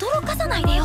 驚かさないでよ。